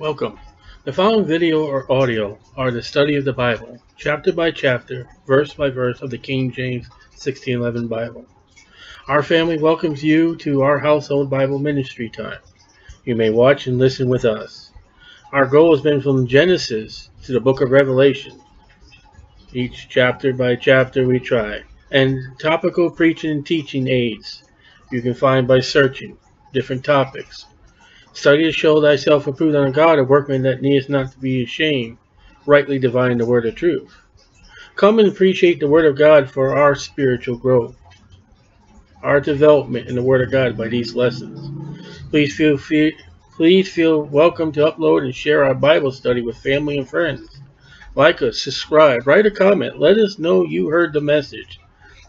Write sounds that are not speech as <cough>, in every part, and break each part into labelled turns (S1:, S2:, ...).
S1: Welcome. The following video or audio are the study of the Bible, chapter by chapter, verse by verse of the King James 1611 Bible. Our family welcomes you to our household Bible ministry time. You may watch and listen with us. Our goal has been from Genesis to the book of Revelation. Each chapter by chapter we try. And topical preaching and teaching aids you can find by searching different topics Study to show thyself approved unto God, a workman that needeth not to be ashamed, rightly dividing the word of truth. Come and appreciate the word of God for our spiritual growth, our development in the word of God by these lessons. Please feel, feel please feel welcome to upload and share our Bible study with family and friends. Like us, subscribe, write a comment, let us know you heard the message.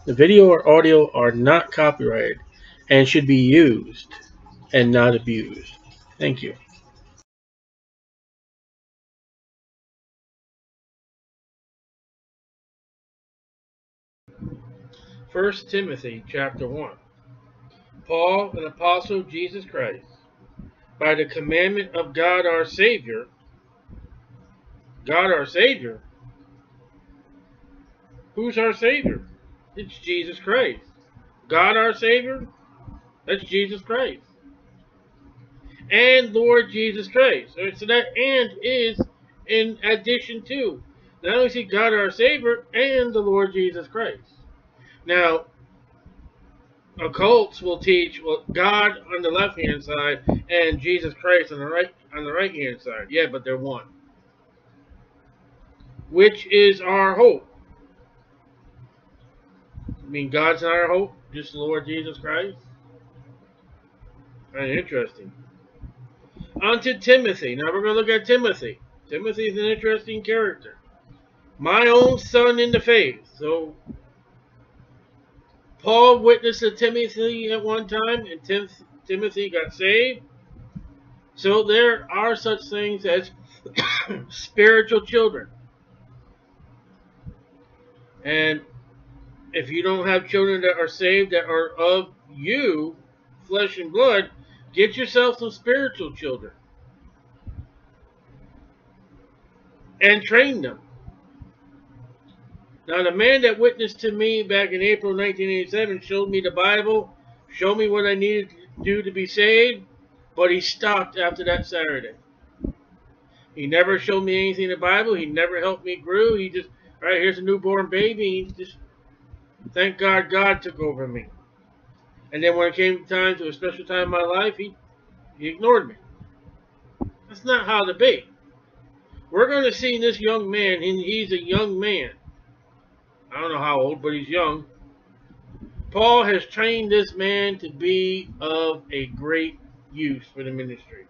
S1: The video or audio are not copyrighted and should be used and not abused. Thank you. First Timothy chapter 1 Paul, an apostle of Jesus Christ, by the commandment of God our Savior, God our Savior, who's our Savior? It's Jesus Christ. God our Savior? That's Jesus Christ and Lord Jesus Christ. So that and is in addition to. Not only see God our Savior and the Lord Jesus Christ. Now, occults will teach well God on the left hand side and Jesus Christ on the right on the right hand side. Yeah, but they're one. Which is our hope? I mean God's not our hope, just Lord Jesus Christ. Kind of interesting. On to Timothy. Now we're going to look at Timothy. Timothy is an interesting character. My own son in the faith. So Paul witnessed to Timothy at one time, and Tim Timothy got saved. So there are such things as <coughs> spiritual children. And if you don't have children that are saved that are of you, flesh and blood, Get yourself some spiritual children. And train them. Now, the man that witnessed to me back in April 1987 showed me the Bible, showed me what I needed to do to be saved, but he stopped after that Saturday. He never showed me anything in the Bible. He never helped me grow. He just, all right, here's a newborn baby. He just, thank God God took over me. And then when it came time to a special time in my life, he, he ignored me. That's not how to be. We're going to see this young man, and he's a young man. I don't know how old, but he's young. Paul has trained this man to be of a great use for the ministry.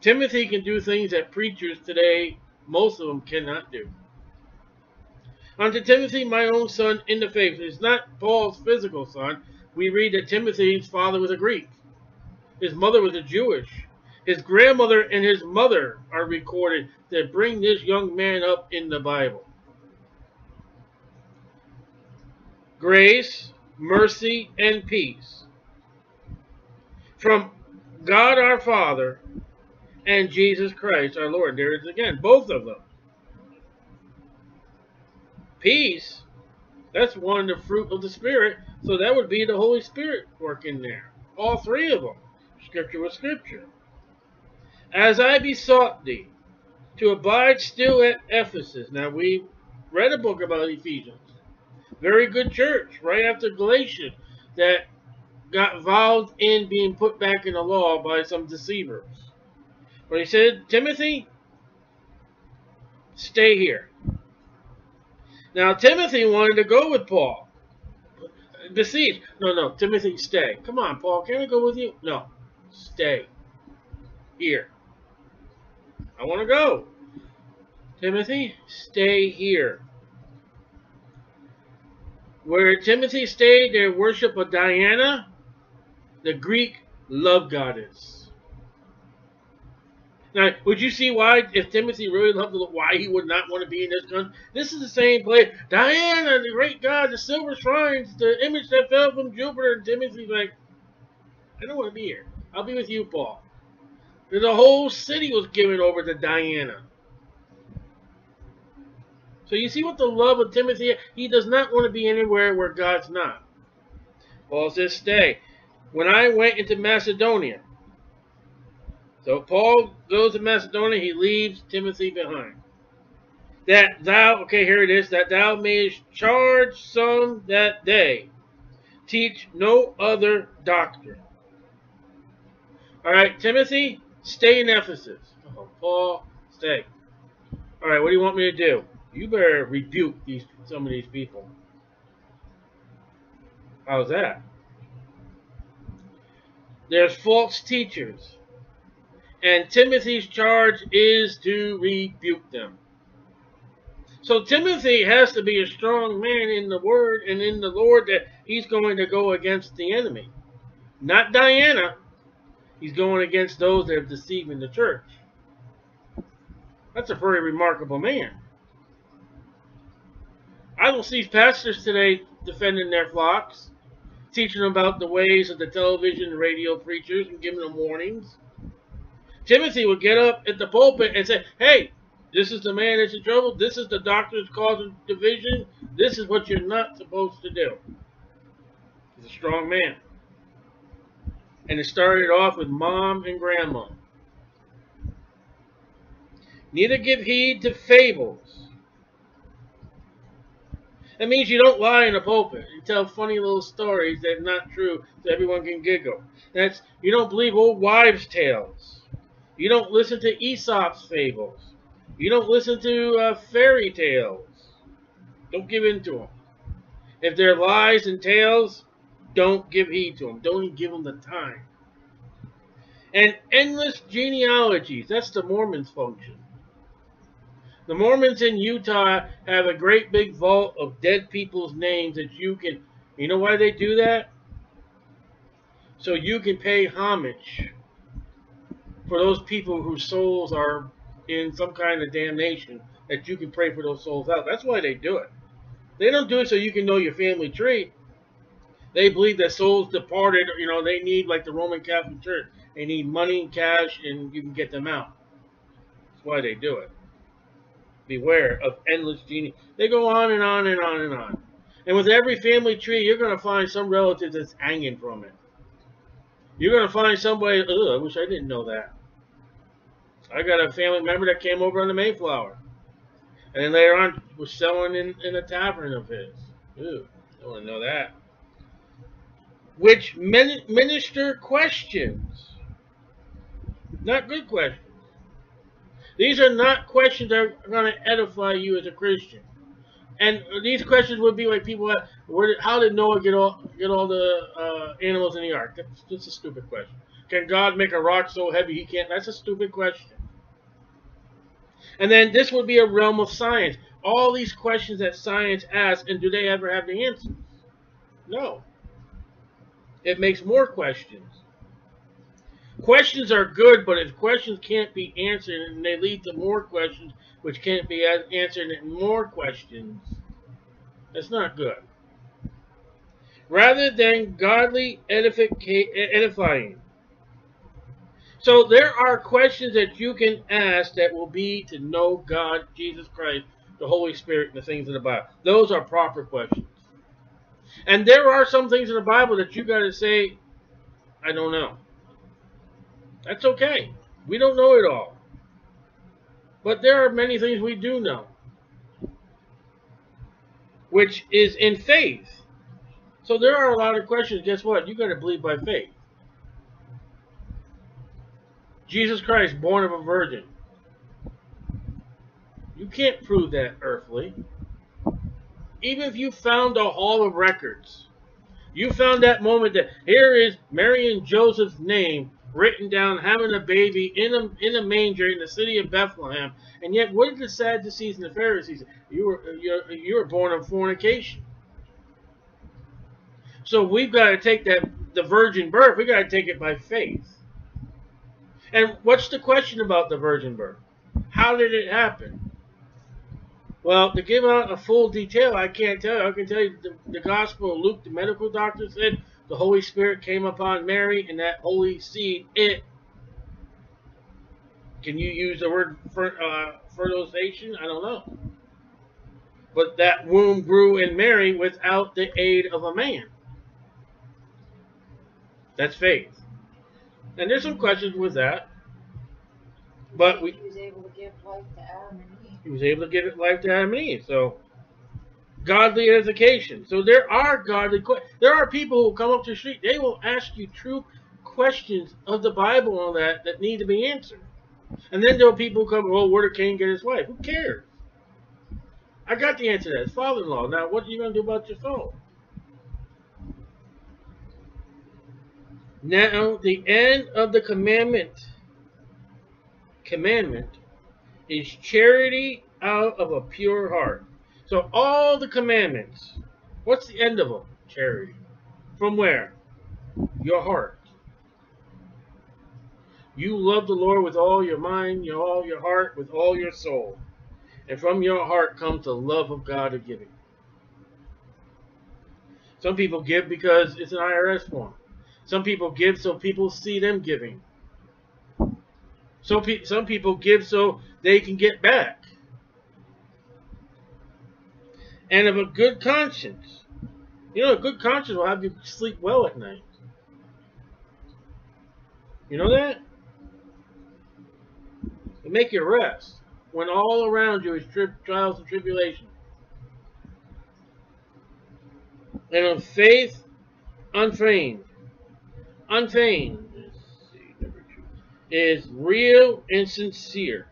S1: Timothy can do things that preachers today, most of them cannot do. Unto Timothy, my own son in the faith. It's not Paul's physical son. We read that Timothy's father was a Greek. His mother was a Jewish. His grandmother and his mother are recorded that bring this young man up in the Bible. Grace, mercy, and peace from God our Father and Jesus Christ our Lord. There is again, both of them. Peace, that's one of the fruit of the Spirit. So that would be the Holy Spirit working there. All three of them. Scripture with Scripture. As I besought thee to abide still at Ephesus. Now we read a book about Ephesians. Very good church, right after Galatians, that got involved in being put back in the law by some deceivers. But he said, Timothy, stay here. Now, Timothy wanted to go with Paul. Besiege. No, no, Timothy, stay. Come on, Paul, can I go with you? No, stay. Here. I want to go. Timothy, stay here. Where Timothy stayed, they worship a Diana, the Greek love goddess. Now, would you see why, if Timothy really loved the why he would not want to be in this country? This is the same place. Diana, the great god, the silver shrines, the image that fell from Jupiter, and Timothy's like, I don't want to be here. I'll be with you, Paul. And The whole city was given over to Diana. So you see what the love of Timothy, he does not want to be anywhere where God's not. Paul says, stay. When I went into Macedonia, so Paul goes to Macedonia, he leaves Timothy behind. That thou, okay, here it is, that thou mayest charge some that day, teach no other doctrine. All right, Timothy, stay in Ephesus. Oh, Paul, stay. All right, what do you want me to do? You better rebuke these some of these people. How's that? There's false teachers. And Timothy's charge is to rebuke them. So Timothy has to be a strong man in the word and in the Lord that he's going to go against the enemy. Not Diana. He's going against those that are deceiving the church. That's a very remarkable man. I don't see pastors today defending their flocks, teaching them about the ways of the television and radio preachers and giving them warnings. Timothy would get up at the pulpit and say, hey, this is the man that's in trouble. This is the doctor that's causing division. This is what you're not supposed to do. He's a strong man. And it started off with mom and grandma. Neither give heed to fables that means you don't lie in the pulpit. You tell funny little stories that are not true so everyone can giggle. That's you don't believe old wives' tales. You don't listen to Aesop's fables. You don't listen to uh, fairy tales. Don't give in to them. If they're lies and tales, don't give heed to them. Don't even give them the time. And endless genealogies. That's the Mormons' function. The Mormons in Utah have a great big vault of dead people's names that you can, you know why they do that? So you can pay homage for those people whose souls are in some kind of damnation, that you can pray for those souls out. That's why they do it. They don't do it so you can know your family tree. They believe that souls departed, you know, they need, like the Roman Catholic Church, they need money and cash and you can get them out. That's why they do it beware of endless genie. They go on and on and on and on. And with every family tree, you're going to find some relative that's hanging from it. You're going to find somebody, ugh, I wish I didn't know that. I got a family member that came over on the Mayflower. And then later on was selling in, in a tavern of his. Ooh, I want to know that. Which minister questions. Not good questions. These are not questions that are going to edify you as a Christian. And these questions would be like people, where, how did Noah get all get all the uh, animals in the ark? That's just a stupid question. Can God make a rock so heavy he can't? That's a stupid question. And then this would be a realm of science. All these questions that science asks, and do they ever have the answers? No. It makes more questions. Questions are good, but if questions can't be answered and they lead to more questions, which can't be answered and more questions, that's not good. Rather than godly edifying. So there are questions that you can ask that will be to know God, Jesus Christ, the Holy Spirit, and the things in the Bible. Those are proper questions. And there are some things in the Bible that you got to say, I don't know. That's okay. We don't know it all. But there are many things we do know, which is in faith. So there are a lot of questions. Guess what? You got to believe by faith. Jesus Christ, born of a virgin. You can't prove that earthly. Even if you found a hall of records, you found that moment that here is Mary and Joseph's name written down having a baby in a in a manger in the city of Bethlehem. And yet, what did the Sadducees and the Pharisees? You were you you were born of fornication. So we've got to take that the virgin birth. we've got to take it by faith. And what's the question about the virgin birth? How did it happen? Well, to give out a full detail, I can't tell you. I can tell you the, the Gospel of Luke, the medical doctor said the Holy Spirit came upon Mary, and that holy seed, it can you use the word fer, uh, fertilization? I don't know. But that womb grew in Mary without the aid of a man. That's faith. And there's some questions with that. But we,
S2: he was able to give life to Adam and Eve.
S1: He was able to give life to Adam and Eve. So, godly edification. So there are godly. There are people who come up to the street. They will ask you true questions of the Bible and that that need to be answered. And then there are people who come, well, where did Cain get his wife? Who cares? I got the answer to that. It's father-in-law. Now, what are you going to do about your phone? Now, the end of the commandment, commandment is charity out of a pure heart. So all the commandments, what's the end of them? Charity. From where? Your heart. You love the Lord with all your mind, your all your heart, with all your soul. And from your heart comes the love of God of giving. Some people give because it's an IRS form. Some people give so people see them giving. So pe some people give so they can get back. And of a good conscience. You know, a good conscience will have you sleep well at night. You know that? It'll make you rest when all around you is tri trials and tribulation. And of faith unfeigned unfeigned is real and sincere.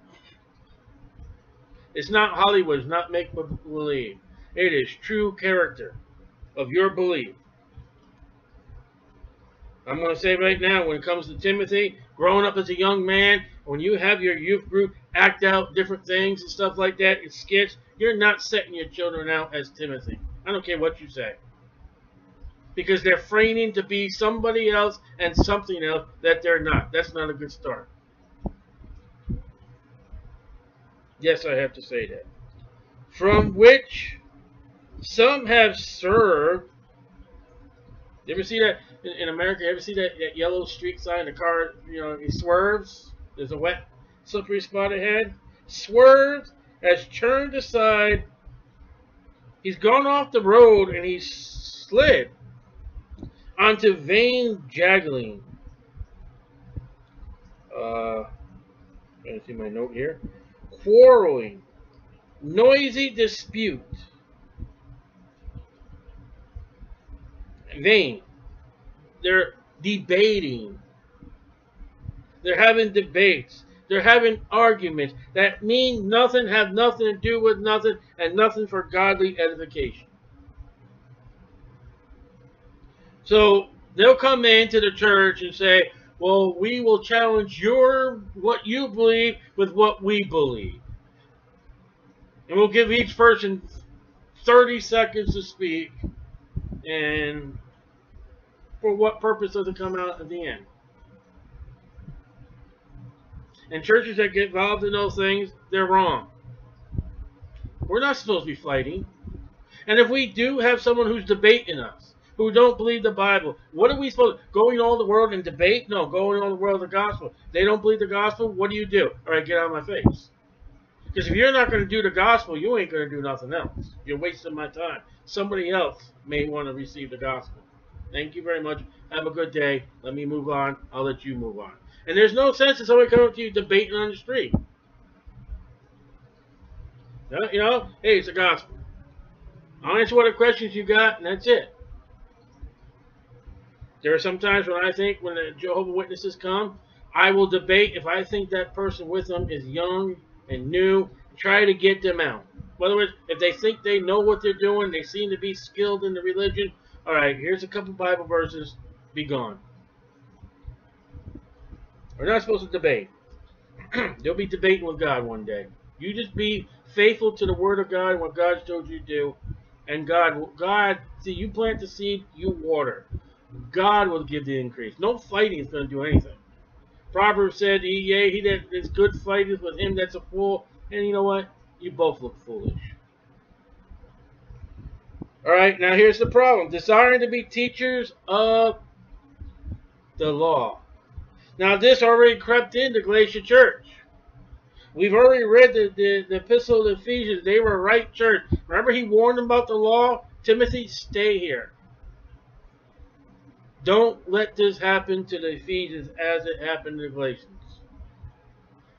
S1: It's not Hollywood, it's not make believe. It is true character of your belief. I'm going to say right now, when it comes to Timothy, growing up as a young man, when you have your youth group act out different things and stuff like that in skits, you're not setting your children out as Timothy. I don't care what you say because they're framing to be somebody else and something else that they're not. That's not a good start. Yes, I have to say that. From which some have served. You ever see that in, in America? You ever see that, that yellow street sign? The car, you know, he swerves. There's a wet, slippery spot ahead. Swerves, has turned aside. He's gone off the road and he's slid onto vain jangling. Uh, see my note here. Quarreling, noisy dispute. Vain. They're debating. They're having debates. They're having arguments that mean nothing, have nothing to do with nothing, and nothing for godly edification. So they'll come into the church and say, well, we will challenge your what you believe with what we believe. And we'll give each person 30 seconds to speak. And for what purpose does it come out at the end? And churches that get involved in those things, they're wrong. We're not supposed to be fighting. And if we do have someone who's debating us, who don't believe the Bible. What are we supposed to go in all the world and debate? No, go in all the world the gospel. They don't believe the gospel. What do you do? All right, get out of my face. Because if you're not going to do the gospel, you ain't going to do nothing else. You're wasting my time. Somebody else may want to receive the gospel. Thank you very much. Have a good day. Let me move on. I'll let you move on. And there's no sense in somebody coming up to you debating on the street. You know, hey, it's the gospel. I'll answer what the questions you got, and that's it. There are some times when I think when the Jehovah Witnesses come, I will debate if I think that person with them is young and new, try to get them out. In other words, if they think they know what they're doing, they seem to be skilled in the religion, all right, here's a couple Bible verses, be gone. We're not supposed to debate. <clears throat> They'll be debating with God one day. You just be faithful to the Word of God and what God told you to do. And God, God, see, you plant the seed, you water. God will give the increase. No fighting is going to do anything. Proverbs said, Yea, he that is good fighteth with him that's a fool. And you know what? You both look foolish. Alright, now here's the problem. Desiring to be teachers of the law. Now this already crept into Galatia Church. We've already read the, the, the epistle of Ephesians. They were right church. Remember he warned them about the law? Timothy, stay here. Don't let this happen to the Ephesians as it happened to the Galatians.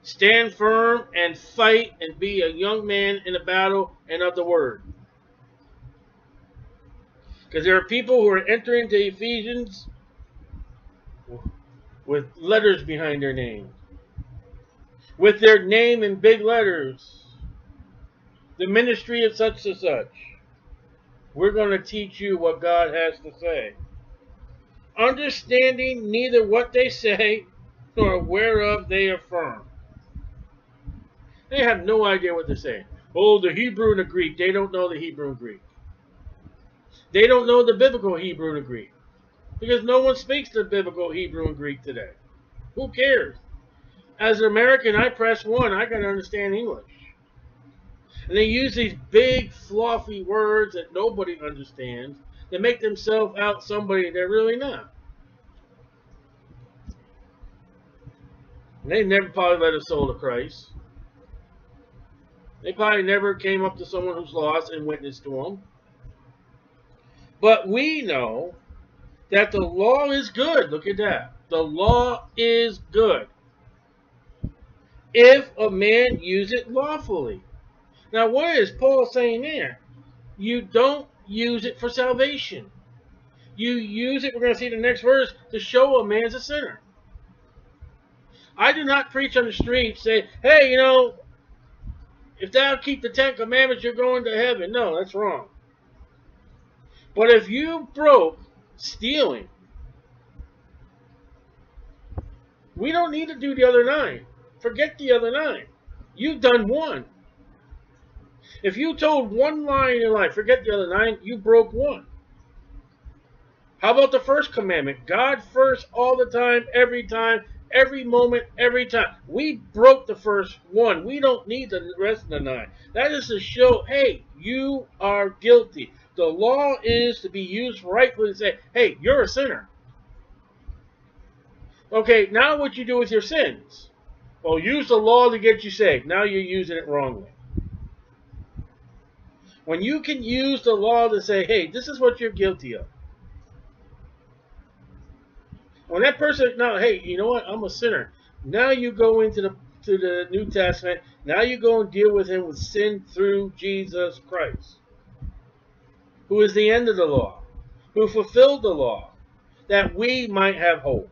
S1: Stand firm and fight and be a young man in the battle and of the word. Because there are people who are entering to Ephesians with letters behind their name with their name in big letters. The ministry of such and such. We're going to teach you what God has to say. Understanding neither what they say nor whereof they affirm. They have no idea what they're saying. Oh, the Hebrew and the Greek. They don't know the Hebrew and Greek. They don't know the biblical Hebrew and Greek. Because no one speaks the biblical Hebrew and Greek today. Who cares? as an American, I press one. I got to understand English. And they use these big, fluffy words that nobody understands to make themselves out somebody they're really not. And they never probably led a soul to Christ. They probably never came up to someone who's lost and witnessed to them. But we know that the law is good. Look at that. The law is good if a man use it lawfully. Now, what is Paul saying there? You don't use it for salvation. You use it, we're going to see the next verse, to show a man's a sinner. I do not preach on the street, say, hey, you know, if thou keep the Ten Commandments, you're going to heaven. No, that's wrong. But if you broke stealing, we don't need to do the other nine. Forget the other nine. You've done one. If you told one lie in your life, forget the other nine, you broke one. How about the first commandment? God first all the time, every time, every moment, every time. We broke the first one. We don't need the rest of the nine. That is to show, hey, you are guilty. The law is to be used rightly to say, hey, you're a sinner. Okay, now what you do with your sins? Well, use the law to get you saved. Now you're using it wrongly. When you can use the law to say, hey, this is what you're guilty of. When that person, now, hey, you know what? I'm a sinner. Now you go into the to the New Testament. Now you go and deal with him with sin through Jesus Christ, who is the end of the law, who fulfilled the law, that we might have hope.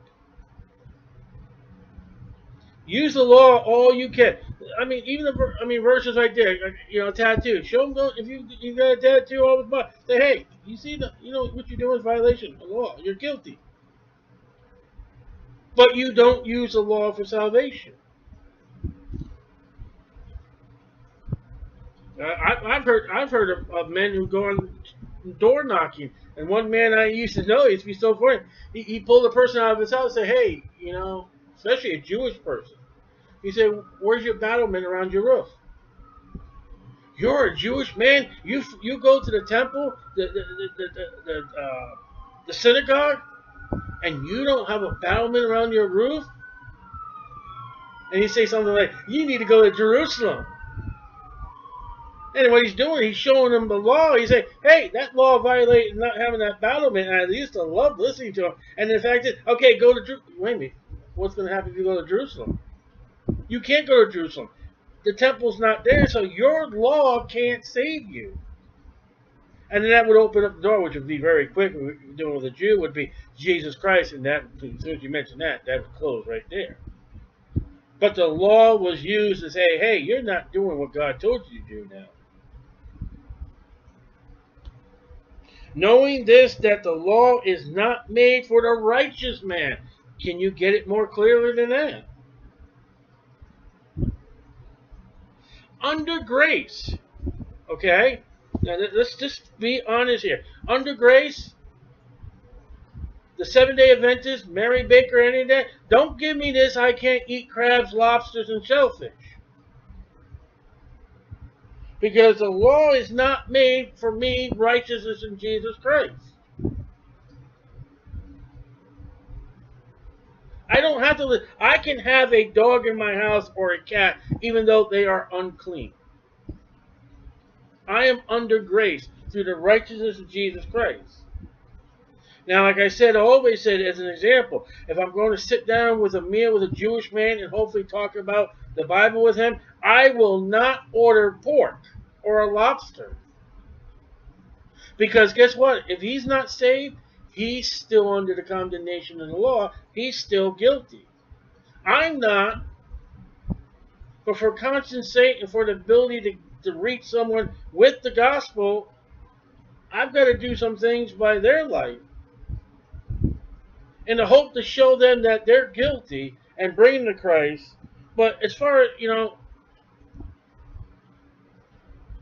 S1: Use the law all you can. I mean, even the I mean verses right there. You know, tattoo. Show them go if you you got a tattoo all the body. Say, hey, you see the you know what you're doing is violation of law. You're guilty. But you don't use the law for salvation. I, I've heard I've heard of, of, men who go on door knocking, and one man I used to know, used to be so funny. He, he pulled a person out of his house and said, "Hey, you know, especially a Jewish person. He said, where's your battlement around your roof? You're a Jewish man. You you go to the temple, the the the the, the, uh, the synagogue, and you don't have a battlement around your roof. And he say something like, "You need to go to Jerusalem." And what he's doing, he's showing them the law. He's saying, "Hey, that law violated not having that battlement." I used to love listening to him. And the fact is, okay, go to Jerusalem. Wait a minute what's going to happen if you go to Jerusalem? You can't go to Jerusalem. The temple's not there, so your law can't save you. And then that would open up the door, which would be very quick. Doing with a Jew would be Jesus Christ, and that as soon as you mention that, that would close right there. But the law was used to say, "Hey, you're not doing what God told you to do now." Knowing this, that the law is not made for the righteous man, can you get it more clearly than that? Under grace, okay? Now let's just be honest here. Under grace, the seven day Adventist, Mary Baker, any of that, don't give me this I can't eat crabs, lobsters, and shellfish. Because the law is not made for me righteousness in Jesus Christ. I don't have to. Li- I can have a dog in my house or a cat, even though they are unclean. I am under grace through the righteousness of Jesus Christ. Now, like I said, I always said as an example, if I'm going to sit down with a meal with a Jewish man and hopefully talk about the Bible with him, I will not order pork or a lobster. Because guess what? If he's not saved, he's still under the condemnation of the law. He's still guilty. I'm not. But for conscience sake and for the ability to, to reach someone with the gospel, I've got to do some things by their life. In the hope to show them that they're guilty and bring them to Christ. But as far as, you know,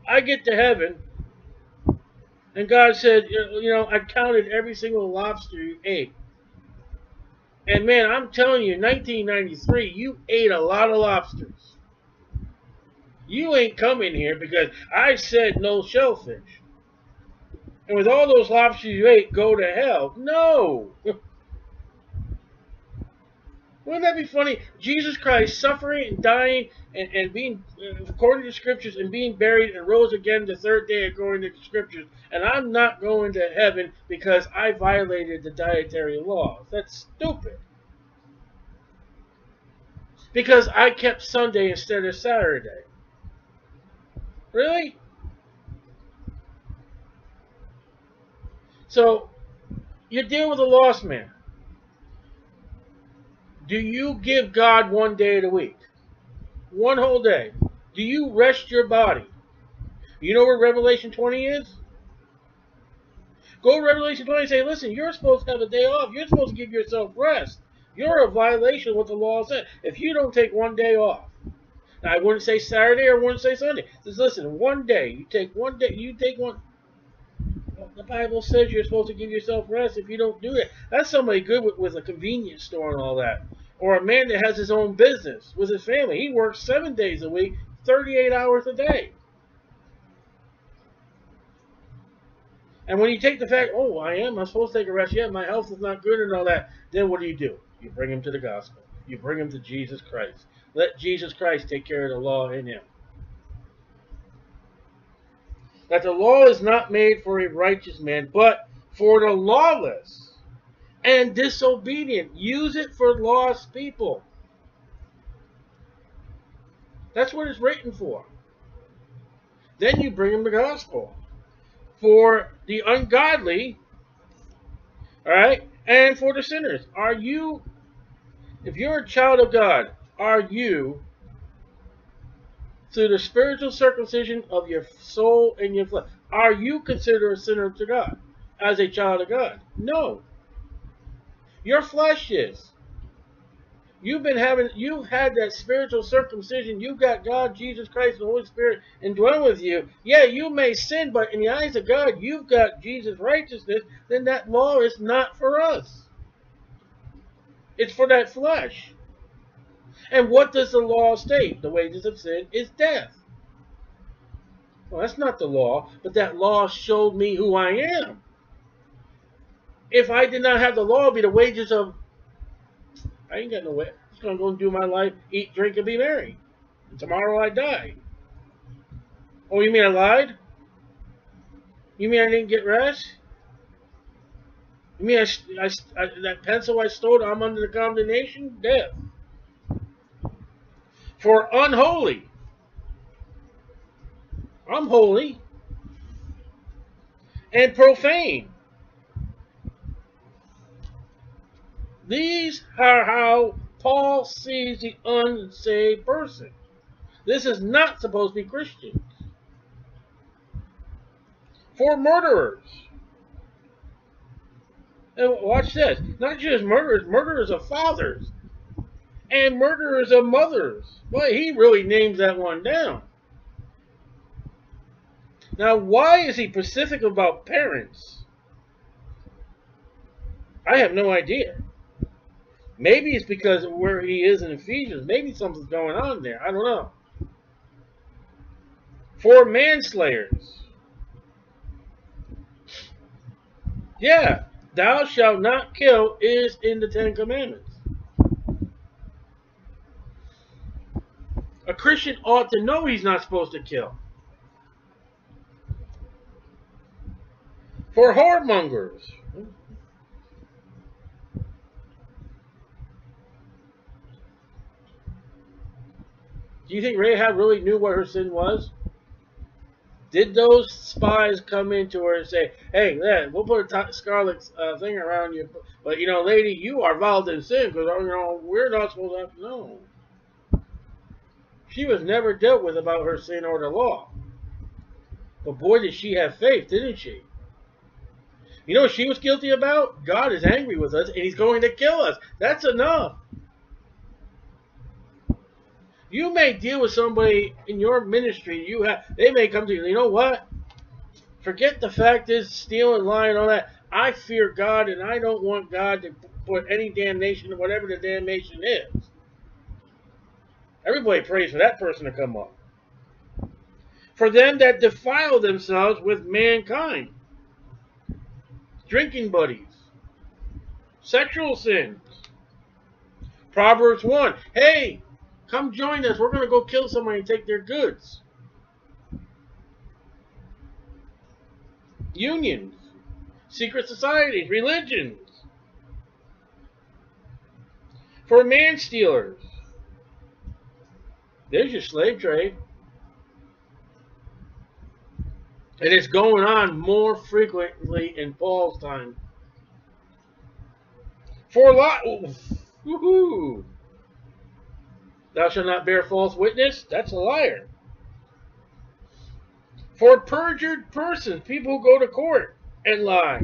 S1: I get to heaven and God said, you know, I counted every single lobster you ate. And man, I'm telling you, 1993, you ate a lot of lobsters. You ain't coming here because I said no shellfish. And with all those lobsters you ate, go to hell. No. <laughs> Wouldn't that be funny? Jesus Christ suffering and dying and, and being, uh, according to the scriptures, and being buried and rose again the third day according to the scriptures. And I'm not going to heaven because I violated the dietary laws. That's stupid. Because I kept Sunday instead of Saturday. Really? So, you deal with a lost man. Do you give God one day of the week? One whole day. Do you rest your body? You know where Revelation 20 is? Go Revelation 20 and say, listen, you're supposed to have a day off. You're supposed to give yourself rest. You're a violation of what the law said. If you don't take one day off. Now, I wouldn't say Saturday or I wouldn't say Sunday. Just listen, one day. You take one day. You take one. The Bible says you're supposed to give yourself rest if you don't do it. That's somebody good with, with a convenience store and all that. Or a man that has his own business with his family. He works seven days a week, 38 hours a day. And when you take the fact, oh, I am, I'm supposed to take a rest, yeah, my health is not good and all that, then what do you do? You bring him to the gospel. You bring him to Jesus Christ. Let Jesus Christ take care of the law in him. That the law is not made for a righteous man, but for the lawless and disobedient. Use it for lost people. That's what it's written for. Then you bring them the gospel. For the ungodly, all right, and for the sinners. Are you, if you're a child of God, are you, through the spiritual circumcision of your soul and your flesh, are you considered a sinner to God as a child of God? No. Your flesh is. You've been having, you've had that spiritual circumcision. You've got God, Jesus Christ, and the Holy Spirit indwelling with you. Yeah, you may sin, but in the eyes of God, you've got Jesus' righteousness. Then that law is not for us. It's for that flesh. And what does the law state? The wages of sin is death. Well, that's not the law, but that law showed me who I am. If I did not have the law, be the wages of I ain't got no way. I'm just gonna go and do my life, eat, drink, and be merry. And tomorrow I die. Oh, you mean I lied? You mean I didn't get rest? You mean I, I, I, that pencil I stole, I'm under the condemnation? Death. For unholy. I'm holy. And profane. These are how Paul sees the unsaved person. This is not supposed to be Christians. For murderers. And watch this. Not just murderers, murderers of fathers. And murderers of mothers. Boy, he really names that one down. Now, why is he specific about parents? I have no idea. Maybe it's because of where he is in Ephesians. Maybe something's going on there. I don't know. For manslayers. Yeah, thou shalt not kill is in the Ten Commandments. A Christian ought to know he's not supposed to kill. For whoremongers. Do you think Rahab really knew what her sin was? Did those spies come into her and say, "Hey, man, we'll put a scarlet uh, thing around you, but you know, lady, you are involved in sin because you know we're not supposed to have to know." She was never dealt with about her sin or the law. But boy, did she have faith, didn't she? You know what she was guilty about? God is angry with us and he's going to kill us. That's enough. You may deal with somebody in your ministry. You have they may come to you. You know what? Forget the fact is stealing, lying, all that. I fear God, and I don't want God to put any damnation or whatever the damnation is. Everybody prays for that person to come up. For them that defile themselves with mankind, drinking buddies, sexual sins. Proverbs 1. Hey, Come join us. We're going to go kill somebody and take their goods. Unions, secret societies, religions. For man stealers. There's your slave trade. And it's going on more frequently in Paul's time. For a lot. Woohoo! Thou shalt not bear false witness. That's a liar. For perjured persons, people who go to court and lie.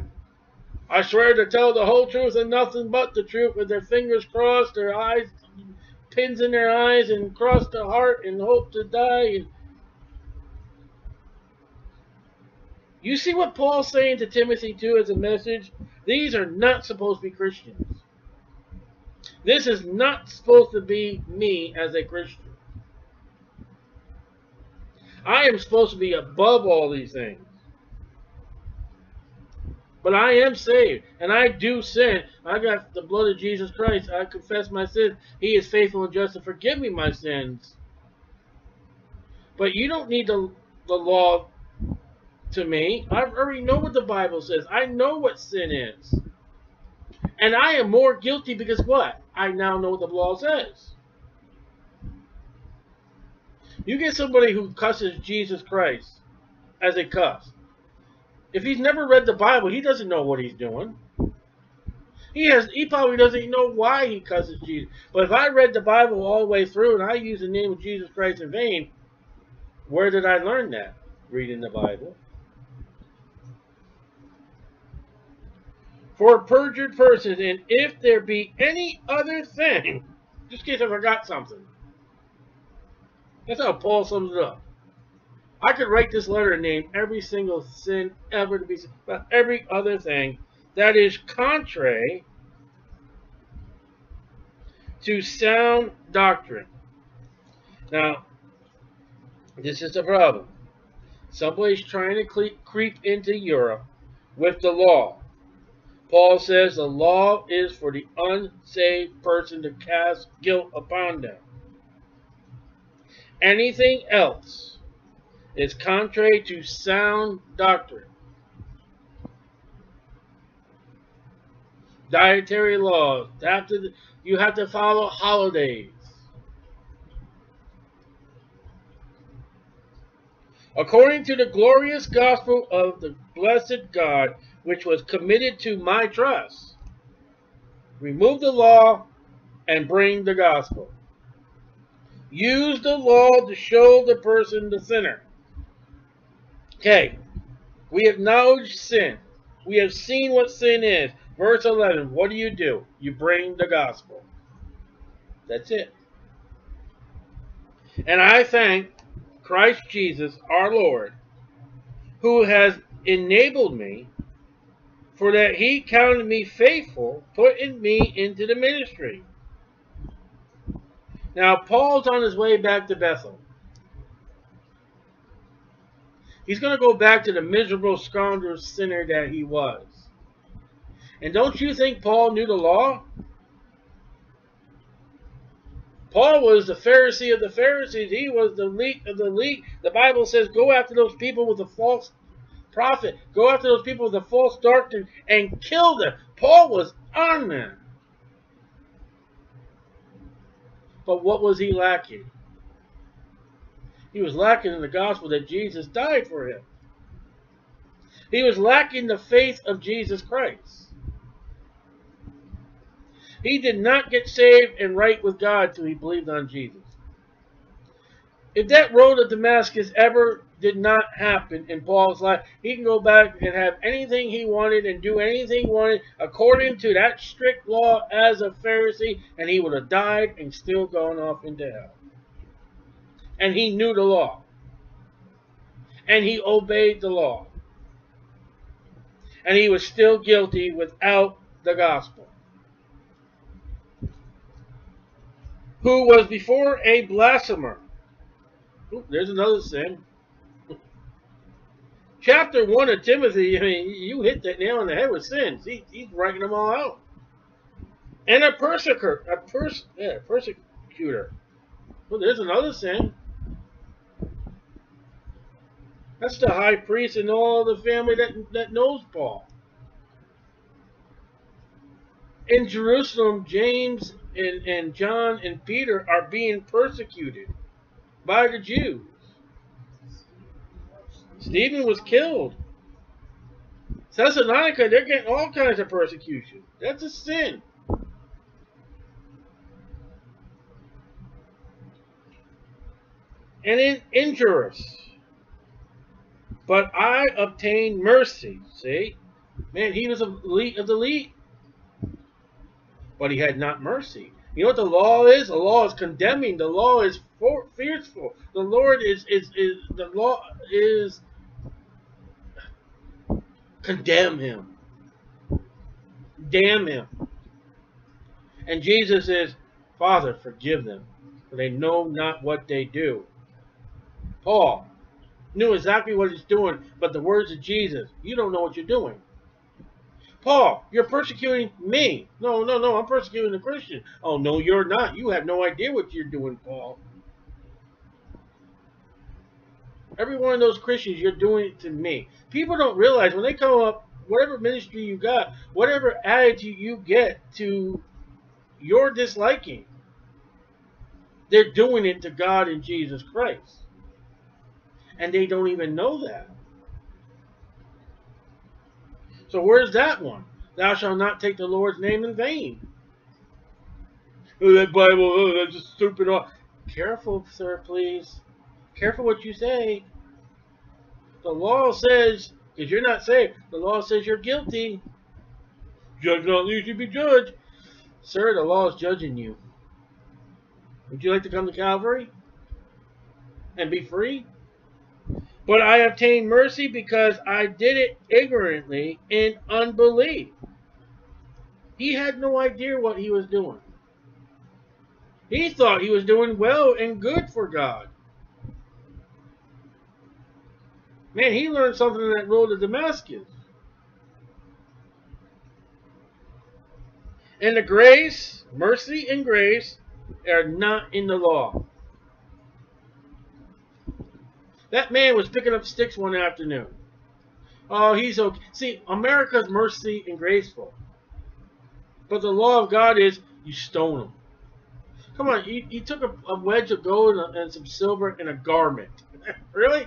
S1: I swear to tell the whole truth and nothing but the truth with their fingers crossed, their eyes, pins in their eyes, and cross the heart and hope to die. You see what Paul's saying to Timothy too as a message? These are not supposed to be Christians. This is not supposed to be me as a Christian. I am supposed to be above all these things. But I am saved, and I do sin. I got the blood of Jesus Christ. I confess my sins. He is faithful and just to forgive me my sins. But you don't need the, the law to me. I already know what the Bible says. I know what sin is. And I am more guilty because what? I now know what the law says. You get somebody who cusses Jesus Christ as a cuss. If he's never read the Bible, he doesn't know what he's doing. He has he probably doesn't know why he cusses Jesus. But if I read the Bible all the way through and I use the name of Jesus Christ in vain, where did I learn that? Reading the Bible. for perjured persons, and if there be any other thing, just in case I forgot something. That's how Paul sums it up. I could write this letter and name every single sin ever to be, but every other thing that is contrary to sound doctrine. Now, this is the problem. Somebody's trying to creep into Europe with the law. Paul says the law is for the unsaved person to cast guilt upon them. Anything else is contrary to sound doctrine. Dietary laws. you have to follow holidays. According to the glorious gospel of the blessed God, which was committed to my trust. Remove the law and bring the gospel. Use the law to show the person the sinner. Okay, we acknowledge sin. We have seen what sin is. Verse 11, what do you do? You bring the gospel. That's it. And I thank Christ Jesus, our Lord, who has enabled me for that he counted me faithful, putting me into the ministry. Now, Paul's on his way back to Bethel. He's going to go back to the miserable scoundrel sinner that he was. And don't you think Paul knew the law? Paul was the Pharisee of the Pharisees. He was the elite of the elite. The Bible says, go after those people with a false prophet. Go after those people with a false doctrine and kill them. Paul was on them. But what was he lacking? He was lacking in the gospel that Jesus died for him. He was lacking the faith of Jesus Christ. He did not get saved and right with God till he believed on Jesus. If that road to Damascus ever did not happen in Paul's life, he can go back and have anything he wanted and do anything he wanted according to that strict law as a Pharisee, and he would have died and still gone off into hell. And he knew the law. And he obeyed the law. And he was still guilty without the gospel. who was before a blasphemer. Ooh, there's another sin. <laughs> Chapter 1 of Timothy, I mean, you hit that nail on the head with sins. He, he's writing them all out. And a persecutor. A pers yeah, persecutor. Well, there's another sin. That's the high priest and all the family that, that knows Paul. In Jerusalem, James and, and John and Peter are being persecuted by the Jews. Stephen was killed. Thessalonica, they're getting all kinds of persecution. That's a sin. And in injurious. But I obtained mercy. See? Man, he was elite of the elite but he had not mercy. You know what the law is? The law is condemning. The law is for, fearful. The Lord is, is, is the law is condemn him. Damn him. And Jesus says, Father, forgive them, for they know not what they do. Paul knew exactly what he's doing, but the words of Jesus, you don't know what you're doing. Paul, you're persecuting me. No, no, no, I'm persecuting the Christian. Oh, no, you're not. You have no idea what you're doing, Paul. Every one of those Christians, you're doing it to me. People don't realize when they come up, whatever ministry you got, whatever attitude you get to your disliking, they're doing it to God and Jesus Christ. And they don't even know that. So where's that one? Thou shalt not take the Lord's name in vain. Oh, that Bible, oh, that's just stupid. Oh, careful, sir, please. Careful what you say. The law says, because you're not saved, the law says you're guilty. Judge not least you be judged. Sir, the law is judging you. Would you like to come to Calvary and be free? But I obtained mercy because I did it ignorantly in unbelief. He had no idea what he was doing. He thought he was doing well and good for God. Man, he learned something on that road to Damascus. And the grace, mercy and grace are not in the law. That man was picking up sticks one afternoon. Oh, he's okay. See, America's mercy and graceful. But the law of God is you stone him. Come on, he, he took a, a wedge of gold and, and some silver and a garment. <laughs> really?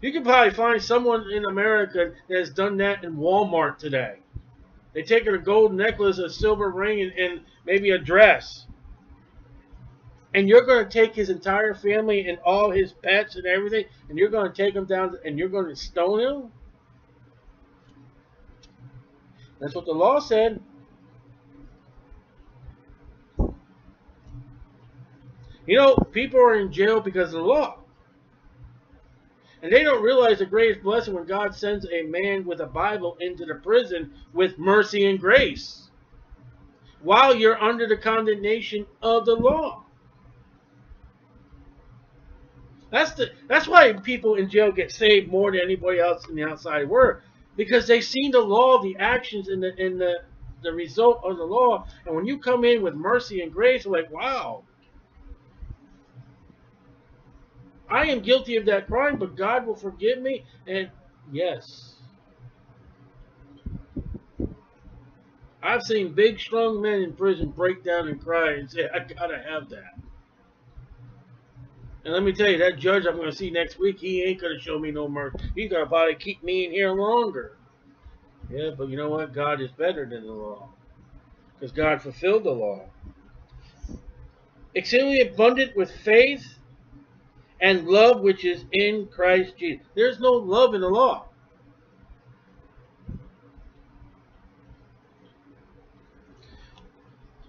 S1: You can probably find someone in America that has done that in Walmart today. They take a gold necklace, a silver ring, and, and maybe a dress and you're going to take his entire family and all his pets and everything, and you're going to take him down and you're going to stone him? That's what the law said. You know, people are in jail because of the law. And they don't realize the greatest blessing when God sends a man with a Bible into the prison with mercy and grace while you're under the condemnation of the law. That's the that's why people in jail get saved more than anybody else in the outside world because they've seen the law, the actions, and the and the the result of the law. And when you come in with mercy and grace, like, wow, I am guilty of that crime, but God will forgive me. And yes, I've seen big, strong men in prison break down and cry and say, I gotta have that. And let me tell you, that judge I'm going to see next week, he ain't going to show me no mercy. He's going to probably keep me in here longer. Yeah, but you know what? God is better than the law. Because God fulfilled the law. Exceedingly abundant with faith and love which is in Christ Jesus. There's no love in the law.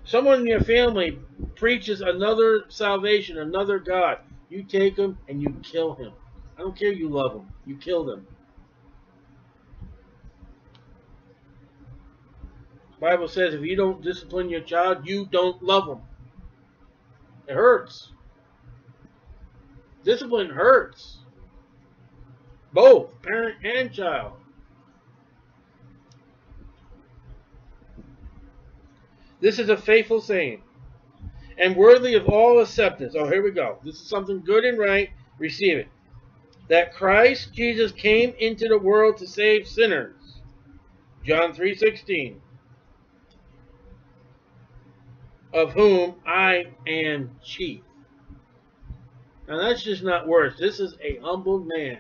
S1: Someone in your family preaches another salvation, another God. You take him and you kill him. I don't care you love him. You kill them. Bible says if you don't discipline your child, you don't love them. It hurts. Discipline hurts. Both parent and child. This is a faithful saying and worthy of all acceptance. Oh, here we go. This is something good and right. Receive it. That Christ Jesus came into the world to save sinners. John 3:16. Of whom I am chief. Now that's just not words. This is a humble man.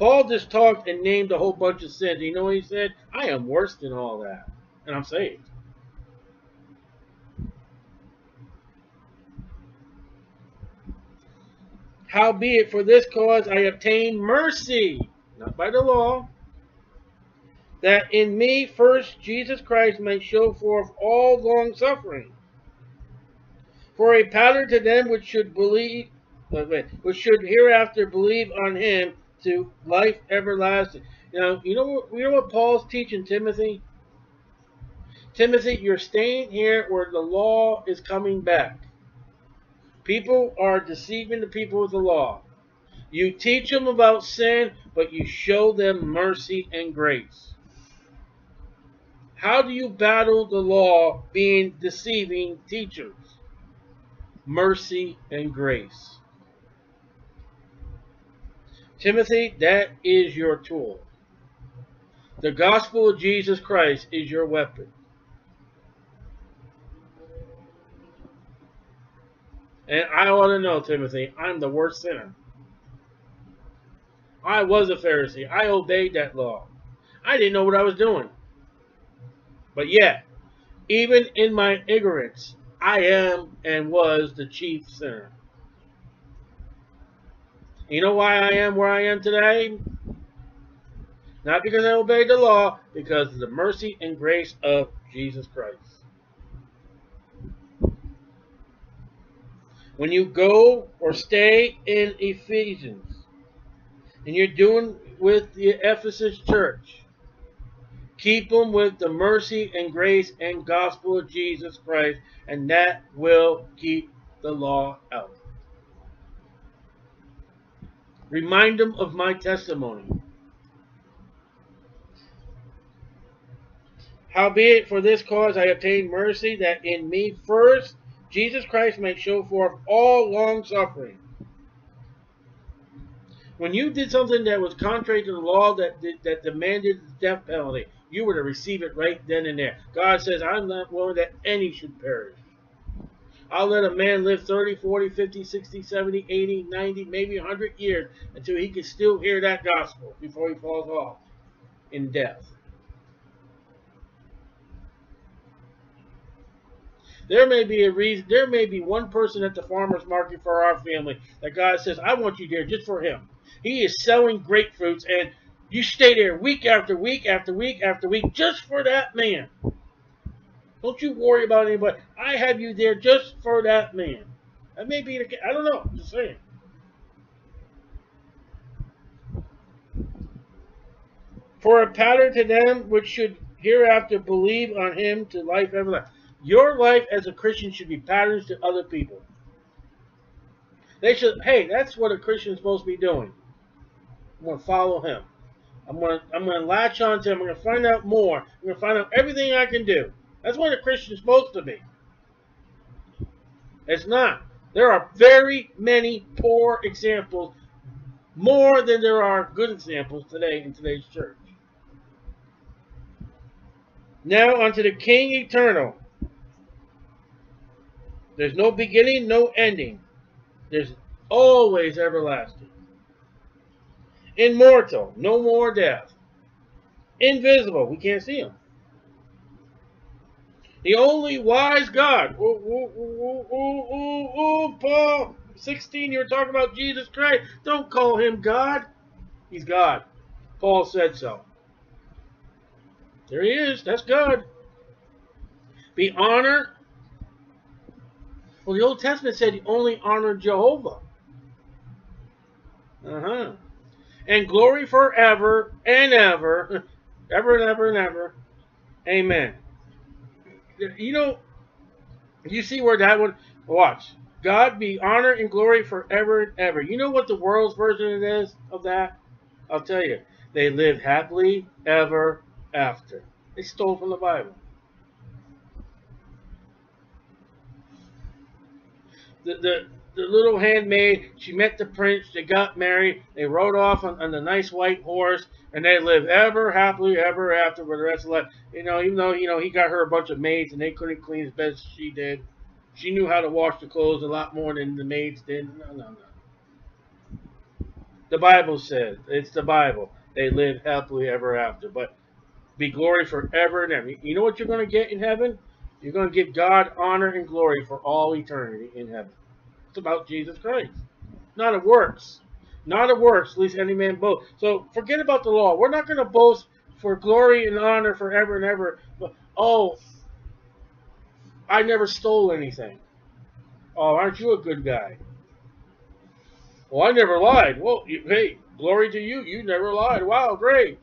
S1: Paul just talked and named a whole bunch of sins. You know what he said? I am worse than all that. And I'm saved. Howbeit, for this cause I obtain mercy, not by the law, that in me first Jesus Christ might show forth all long suffering, for a pattern to them which should believe, which should hereafter believe on him to life everlasting. Now, you know, you know what Paul's teaching Timothy? Timothy, you're staying here where the law is coming back. People are deceiving the people with the law. You teach them about sin, but you show them mercy and grace. How do you battle the law being deceiving teachers? Mercy and grace. Timothy, that is your tool. The gospel of Jesus Christ is your weapon. And I want to know, Timothy, I'm the worst sinner. I was a Pharisee. I obeyed that law. I didn't know what I was doing. But yet, even in my ignorance, I am and was the chief sinner. You know why I am where I am today? Not because I obeyed the law, because of the mercy and grace of Jesus Christ. When you go or stay in Ephesians, and you're doing with the Ephesus church, keep them with the mercy and grace and gospel of Jesus Christ, and that will keep the law out. Remind them of my testimony. Howbeit, for this cause I obtained mercy, that in me first Jesus Christ might show forth all long suffering. When you did something that was contrary to the law that, that demanded the death penalty, you were to receive it right then and there. God says, I'm not willing that any should perish. I'll let a man live 30, 40, 50, 60, 70, 80, 90, maybe 100 years until he can still hear that gospel before he falls off in death. There may be a reason, there may be one person at the farmer's market for our family that God says, I want you there just for him. He is selling grapefruits and you stay there week after week after week after week just for that man. Don't you worry about anybody. I have you there just for that man. That may be the case. I don't know. I'm just saying. For a pattern to them which should hereafter believe on him to life everlasting. Your life as a Christian should be patterns to other people. They should, hey, that's what a Christian is supposed to be doing. I'm going to follow him. I'm going to I'm going to latch on to him. I'm going to find out more. I'm going to find out everything I can do. That's what a Christian's supposed to be. It's not. There are very many poor examples, more than there are good examples today in today's church. Now unto the King eternal. There's no beginning, no ending. There's always everlasting. Immortal, no more death. Invisible, we can't see him. The only wise God. Ooh, ooh, ooh, ooh, ooh, ooh, Paul 16, you were talking about Jesus Christ. Don't call him God. He's God. Paul said so. There he is. That's good. Be honor. Well, the Old Testament said you only honor Jehovah. Uh-huh. And glory forever and ever. <laughs> Ever and ever and ever. Amen. You know, you see where that would watch. God be honor and glory forever and ever. You know what the world's version is of that? I'll tell you. They live happily ever after. They stole from the Bible. The, the, the little handmaid, she met the prince, they got married, they rode off on, on the nice white horse, and they live ever happily ever after for the rest of life. You know, even though, you know, he got her a bunch of maids and they couldn't clean as best she did. She knew how to wash the clothes a lot more than the maids did. No, no, no. The Bible says, it's the Bible. They live happily ever after. But be glory forever and ever. You know what you're going to get in heaven? You're going to give God honor and glory for all eternity in heaven. It's about Jesus Christ. Not of works. Not of works, least any man boast. So forget about the law. We're not going to boast for glory and honor forever and ever. But, oh, I never stole anything. Oh, aren't you a good guy? Well, I never lied. Well, you, hey, glory to you. You never lied. Wow, great.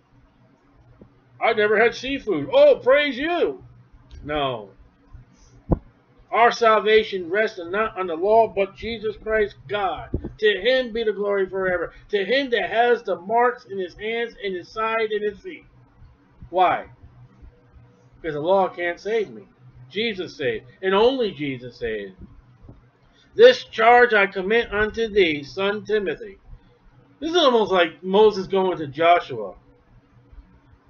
S1: I never had seafood. Oh, praise you. No. Our salvation rests not on the law, but Jesus Christ, God. To him be the glory forever. To him that has the marks in his hands and his side and his feet. Why? Because the law can't save me. Jesus saved, and only Jesus saved. This charge I commit unto thee, son Timothy. This is almost like Moses going to Joshua.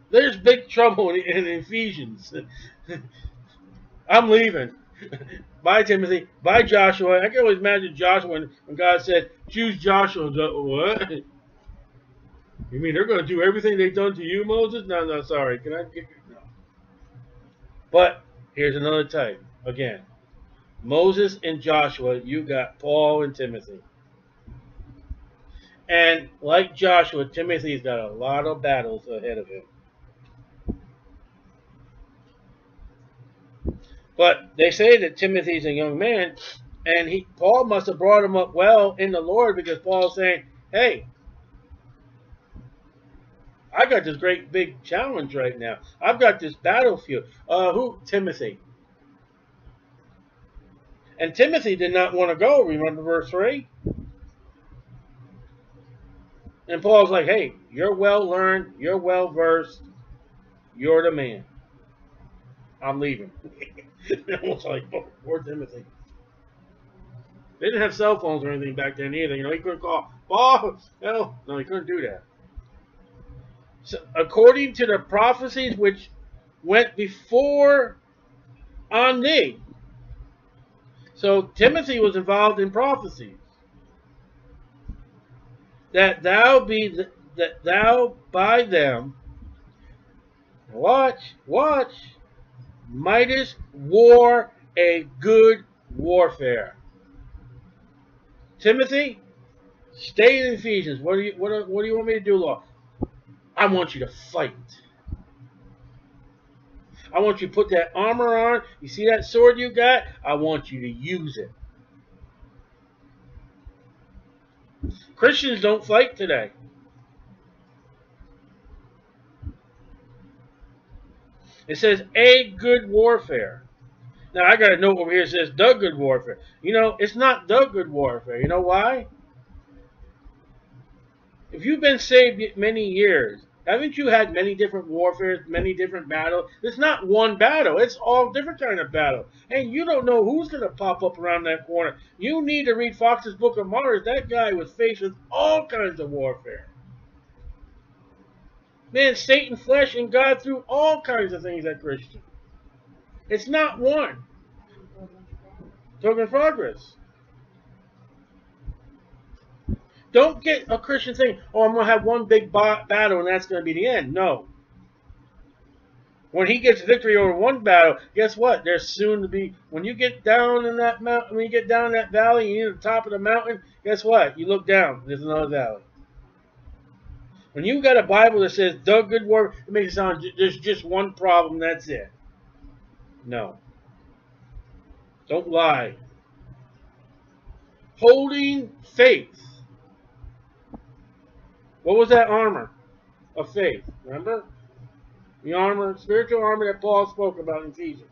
S1: There's big trouble in, in Ephesians. <laughs> I'm leaving. <laughs> Bye, Timothy. Bye, Joshua. I can always imagine Joshua when, when God said, choose Joshua. What? <laughs> You mean they're going to do everything they've done to you, Moses? No, no, sorry. Can I get no. But here's another type. Again, Moses and Joshua, you got Paul and Timothy. And like Joshua, Timothy's got a lot of battles ahead of him. But they say that Timothy's a young man, and he Paul must have brought him up well in the Lord because Paul's saying, "Hey, I got this great big challenge right now. I've got this battlefield. Uh, who? Timothy. And Timothy did not want to go. Remember verse three. And Paul's like, "Hey, you're well learned. You're well versed. You're the man. I'm leaving." <laughs> <laughs> Almost like, oh, poor Timothy. They didn't have cell phones or anything back then either. You know, he couldn't call, Paul, no, no, he couldn't do that. So, according to the prophecies which went before on thee. So Timothy was involved in prophecies. That thou be the, that thou by them watch, watch, mightest war a good warfare. Timothy, stay in Ephesians. What do you what, what do you want me to do, Lord? I want you to fight. I want you to put that armor on. You see that sword you got? I want you to use it. Christians don't fight today. It says a good warfare. Now I got a note over here that says the good warfare. You know, it's not the good warfare. You know why? If you've been saved many years, haven't you had many different warfare, many different battles? It's not one battle. It's all different kind of battle. And you don't know who's going to pop up around that corner. You need to read Fox's Book of Martyrs. That guy was faced with all kinds of warfare. Man, Satan, flesh, and God threw all kinds of things at Christian. It's not one. Token progress. Don't get a Christian thing, oh, I'm going to have one big battle and that's going to be the end. No. When he gets victory over one battle, guess what? There's soon to be, when you get down in that mountain, when you get down that valley, you're at the top of the mountain, guess what? You look down, there's another valley. When you got a Bible that says, the good word, it makes it sound there's just one problem, that's it. No. Don't lie. Holding faith. What was that armor of faith? Remember? The armor, spiritual armor that Paul spoke about in Ephesians.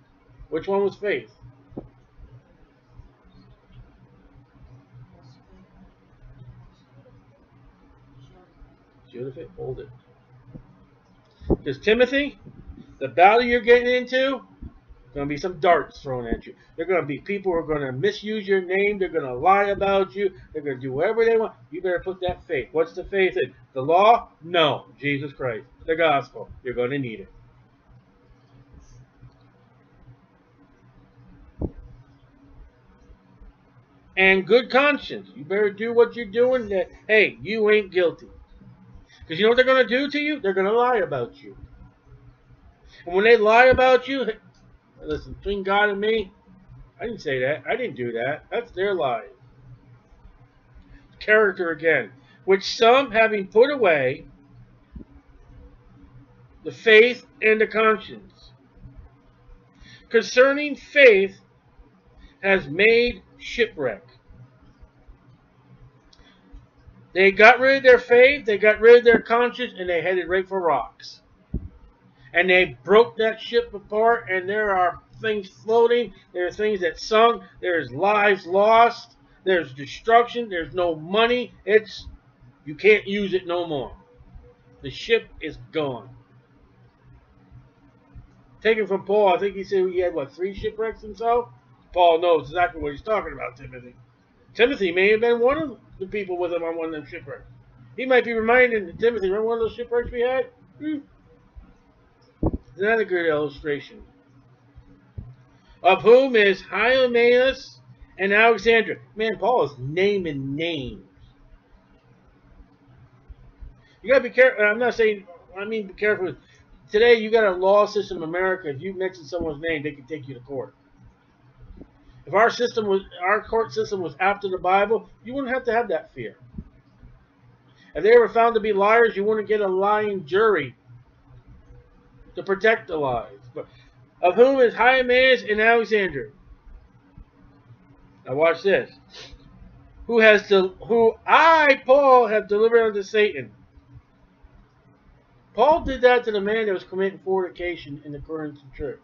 S1: Which one was faith? Faith. Hold it. Because Timothy, the battle you're getting into, going to be some darts thrown at you. They're going to be people who are going to misuse your name. They're going to lie about you. They're going to do whatever they want. You better put that faith. What's the faith in? The law? No. Jesus Christ. The gospel. You're going to need it. And good conscience. You better do what you're doing. That hey, you ain't guilty. Because you know what they're going to do to you? They're going to lie about you. And when they lie about you, Listen, between God and me, I didn't say that. I didn't do that. That's their lie. Character again. Which some, having put away the faith and the conscience, concerning faith, has made shipwreck. They got rid of their faith, they got rid of their conscience, and they headed right for rocks and they broke that ship apart, and there are things floating. There are things that sunk. There's lives lost. There's destruction. There's no money. It's you can't use it no more. The ship is gone. Taken from Paul, I think he said he had what three shipwrecks himself. Paul knows exactly what he's talking about. Timothy. Timothy may have been one of the people with him on one of them shipwrecks. He might be reminding Timothy, remember one of those shipwrecks we had? Hmm. Is that a good illustration? Of whom is Hymenaeus and Alexander. Man, Paul is naming names. You gotta be careful. I'm not saying. I mean, be careful. Today, you got a law system in America. If you mention someone's name, they can take you to court. If our system was, our court system was after the Bible, you wouldn't have to have that fear. If they were found to be liars, you wouldn't get a lying jury to protect the lies. But of whom is Hymenaeus and Alexander. Now watch this. Who has to who I, Paul, have delivered unto Satan. Paul did that to the man that was committing fornication in the Corinthian church.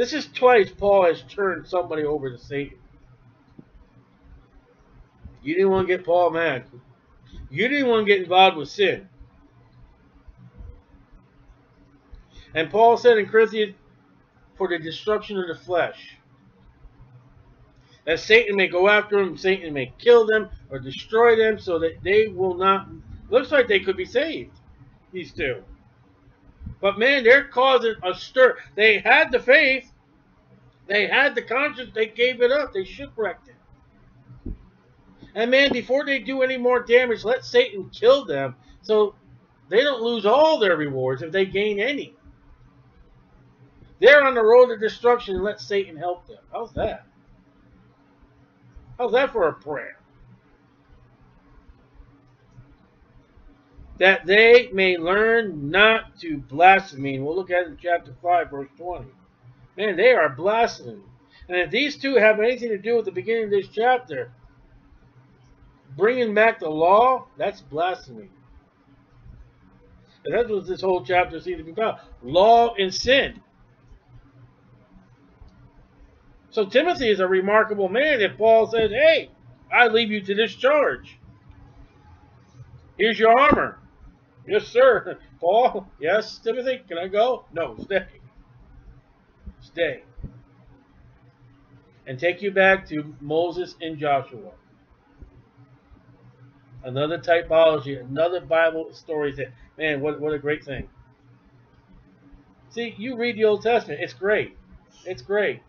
S1: This is twice Paul has turned somebody over to Satan. You didn't want to get Paul mad. You didn't want to get involved with sin. And Paul said in Corinthians, for the destruction of the flesh. That Satan may go after them, Satan may kill them or destroy them so that they will not. Looks like they could be saved, these two. But man, they're causing a stir. They had the faith, they had the conscience, they gave it up, they shipwrecked it. And man, before they do any more damage, let Satan kill them so they don't lose all their rewards if they gain any. They're on the road to destruction and let Satan help them. How's that? How's that for a prayer? That they may learn not to blaspheme. We'll look at it in chapter 5, verse 20. Man, they are blaspheming. And if these two have anything to do with the beginning of this chapter, bringing back the law, that's blasphemy. And that's what this whole chapter seems to be about. Law and sin. So Timothy is a remarkable man if Paul says, hey, I leave you to this charge. Here's your armor. Yes, sir. Paul? Yes, Timothy? Can I go? No, stay. Stay. And take you back to Moses and Joshua. Another typology, another Bible story that, man, what, what a great thing. See, you read the Old Testament. It's great. It's great.